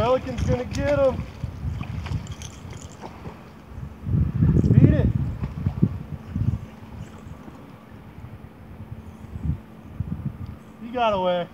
Pelican's gonna get him. Beat it. He got away.